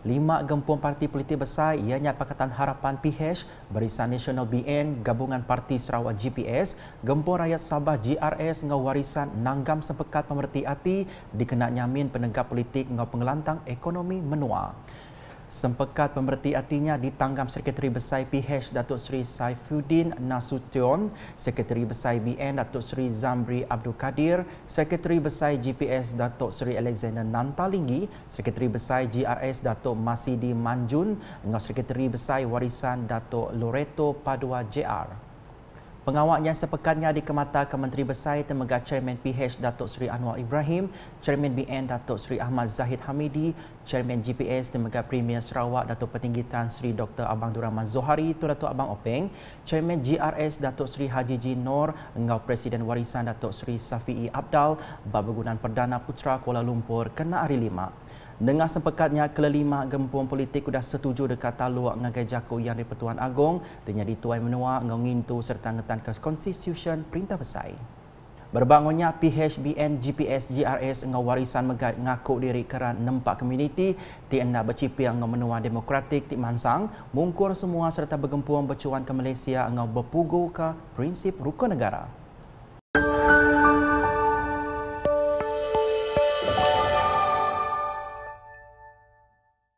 lima gempung parti politik besar ianya Pakatan Harapan PH, Barisan Nasional BN, Gabungan Parti Sarawak GPS, Gempung Rakyat Sabah GRS dengan warisan nanggam sepekat pemerti hati dikenal nyamin penegak politik dengan pengelantang ekonomi menua. Sempekat pemerti artinya ditanggam Sekretari Besar PH Datuk Seri Saifuddin Nasution, Sekretari Besar BN Datuk Seri Zamri Abdul Kadir, Sekretari Besar GPS Datuk Seri Alexander Nantalinggi, Sekretari Besar GRS Datuk Masidi Manjun, dengan Sekretari Besar Warisan Datuk Loreto Padua JR. Pengawaknya sepekatnya di Kemata Kementeri Besar Tenaga Chairman PH Datuk Seri Anwar Ibrahim, Chairman BN Datuk Seri Ahmad Zahid Hamidi, Chairman GPS Tenaga Premier Sarawak Datuk Petinggi Tan Sri Dr. Abang Duraman Zohari Tun Datuk Abang Openg, Chairman GRS Datuk Seri Haji Ji Nor, Engau Presiden Warisan Datuk Seri Safi'i Abdal, Babagunan Perdana Putra Kuala Lumpur kena hari lima. Dengan sempekatnya kelima gempung politik sudah setuju dekat taluk ngagai jaku yang di Pertuan Agong dengan dituai menua ngintu serta ngetan ke konstitusi perintah besar. Berbangunnya PHBN GPS GRS ngau warisan megat ngaku diri keran nempak komuniti ti anda bercipi ngau menua demokratik ti mansang mungkur semua serta bergempuang bercuan ke Malaysia ngau berpugu ke prinsip rukun negara.